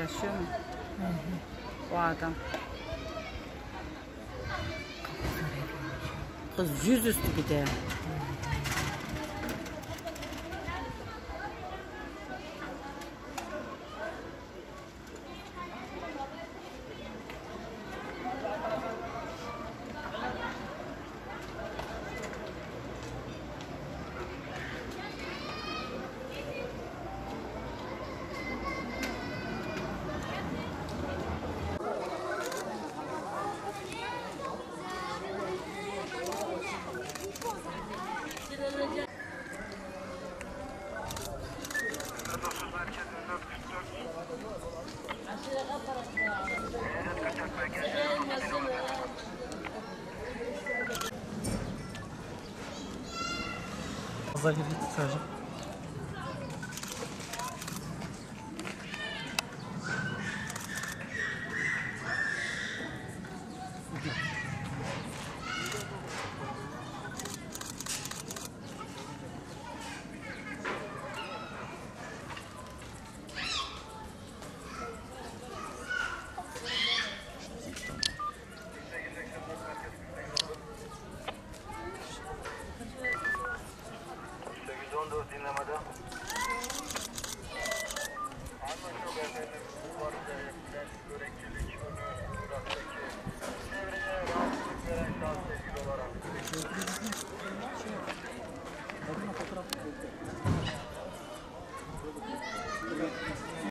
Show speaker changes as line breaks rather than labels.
Yaşıyor mu? O adam. Kız yüzüstü bir de.
Kızlar geri gitti sadece. நமதம்